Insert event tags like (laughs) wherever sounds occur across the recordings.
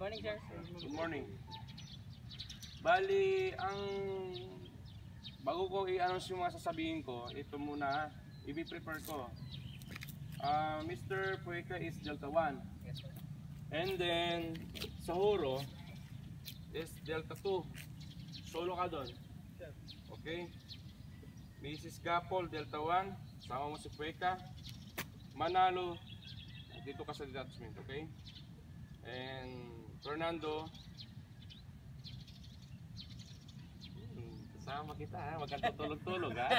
Morning, sir. Good morning. Bali, ang bago ko i-announce yung mga sasabihin ko, ito muna, i-prepare ko. Ah, Mr. Pueka is Delta 1. Yes, sir. And then, Sahuro is Delta 2. Solo ka doon. Okay? Mrs. Gapol, Delta 1. Sama mo si Pueka. Manalo, dito ka sa detachment, okay? And Fernando, hmm, kasama kita ha, wag kang tutulog-tulog ha. Na.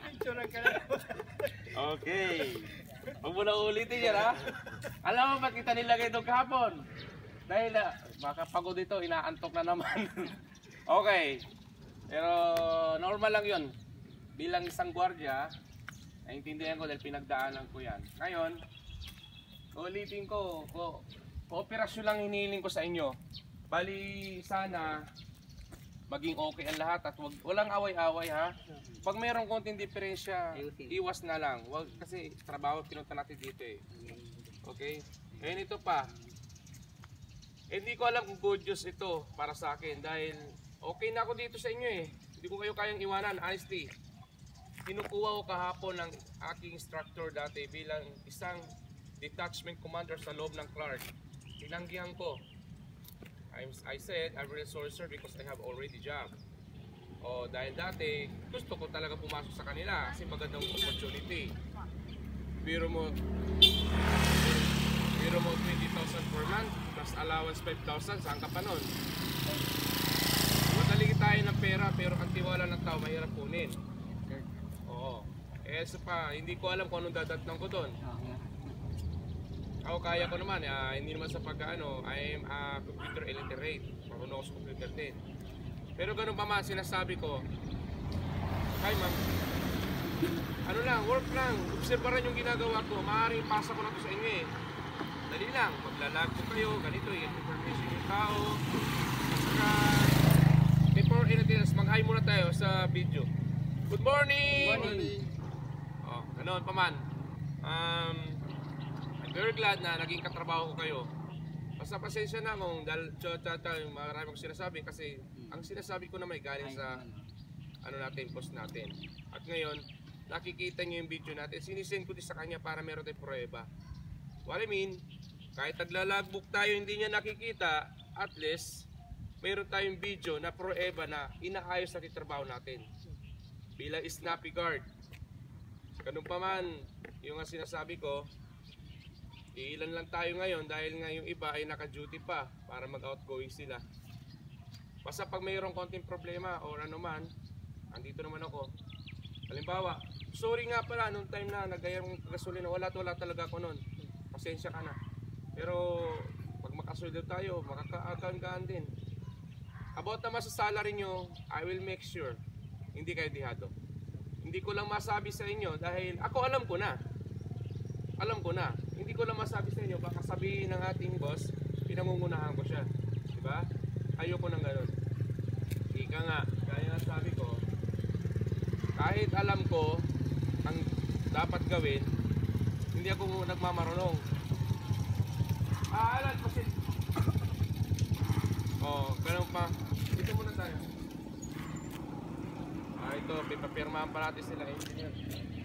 (laughs) Okay. Huwag mo na ulitin yan ha. Alam mo ba't kita nilagay doon kahapon? Dahil uh, baka pagod ito, inaantok na naman. (laughs) okay. Pero normal lang yun. Bilang isang gwardiya, naintindihan ko dahil pinagdaanan ko yan. Ngayon, ulitin ko, ko kooperasyon lang hinihiling ko sa inyo. Bali, sana maging okay ang lahat at wag, walang away-away ha. Pag mayroong konting diferensya, iwas na lang. Wag, kasi trabaho pinunta natin dito eh. Okay? Ngayon ito pa. Hindi ko alam kung good news ito para sa akin dahil okay na ako dito sa inyo eh. Hindi ko kayo kayang iwanan, honestly. Kinukuha ko kahapon ng aking instructor dati bilang isang detachment commander sa loob ng Clark. Tinanggihan ko. I'm, I said, I will resource sir because I have already job. O dahil dati, gusto ko talaga pumasok sa kanila kasi magandang opportunity. Biro mo, biro mo 20,000 per month plus allowance 5,000, saan ka pa nun? Madali tayo ng pera pero ang tiwala ng tao mahirap kunin. Oo. Eh isa pa, hindi ko alam kung anong dadatnan ko doon. Ako kaya ko naman, ah, hindi naman sa pagkaano, I am a computer illiterate. Marunong ako sa computer din. Pero ganun pa man, sinasabi ko, kay ma'am, ano lang, work lang, obserbaran yung ginagawa ko, maaaring ipasa ko na to sa inyo eh. Dali lang, maglalag ko kayo, ganito, yung information yung tao. Saka, before anything else, mag-hi muna tayo sa video. Good morning! Good morning. Oh, ganun pa man. Um, Very glad na naging katrabaho ko kayo. Basta pasensya na kung dahil tsata yung marami kong sinasabi kasi ang sinasabi ko na may galing sa ano natin, post natin. At ngayon, nakikita niyo yung video natin. Sinisend ko din sa kanya para meron tayong prueba. What I mean, kahit naglalagbook tayo hindi niya nakikita, at least meron tayong video na prueba na inaayos natin trabaho natin. Bilang snappy guard. Ganun pa man, yung nga sinasabi ko, ilan lang tayo ngayon dahil nga yung iba ay naka-duty pa para mag-outgoing sila. Basta pag mayroong konting problema o ano man, andito naman ako. Halimbawa, sorry nga pala nung time na nagaya yung gasolina, wala wala talaga ako noon. Pasensya ka na. Pero pag makasuldo tayo, makaka-gaan din. About naman sa salary nyo, I will make sure hindi kayo dihado. Hindi ko lang masabi sa inyo dahil ako alam ko na. Alam ko na. Hindi ko lang masabi sa inyo, baka sabihin ng ating boss, pinangungunahan ko siya. Di ba? Ayoko nang ganun. Ika nga, kaya sabi ko, kahit alam ko ang dapat gawin, hindi ako nagmamarunong. Ah, alam kasi. Oh, ganun pa. Dito muna tayo. Ah, ito, pipapirmahan pa natin sila engineer.